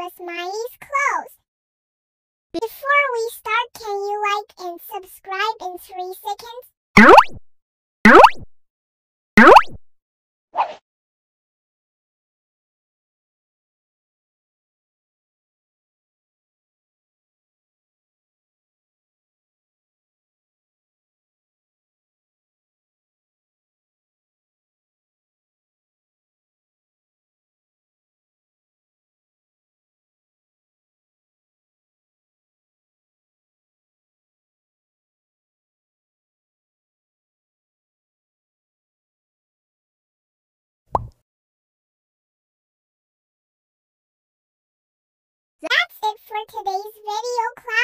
was Maya's clothes. Before we start, can you like and subscribe in 3 seconds? For today's video, Cloudies.